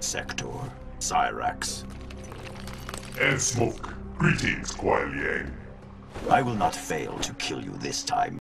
Sector, Cyrax. And smoke. Greetings, Kuai Liang. I will not fail to kill you this time.